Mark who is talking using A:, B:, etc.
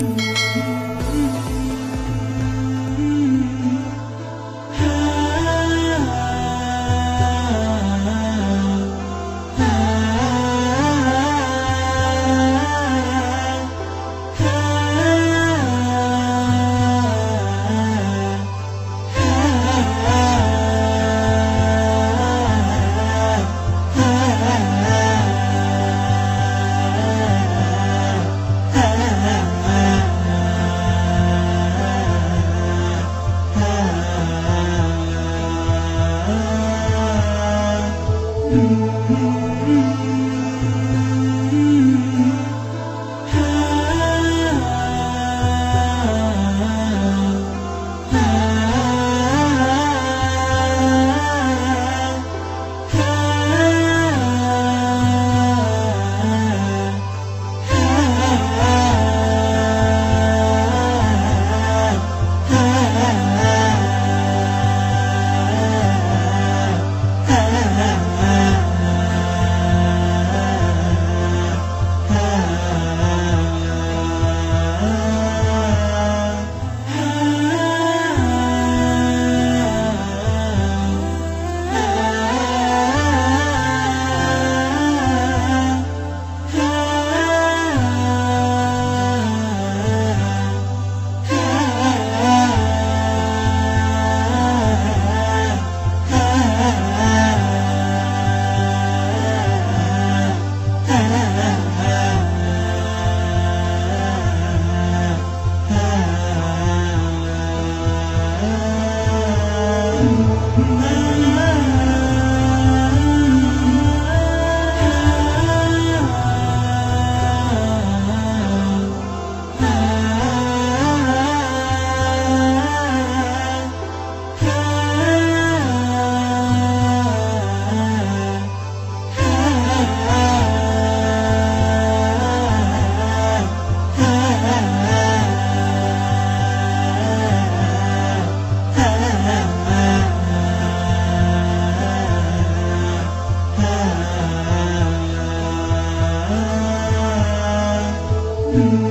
A: Música you.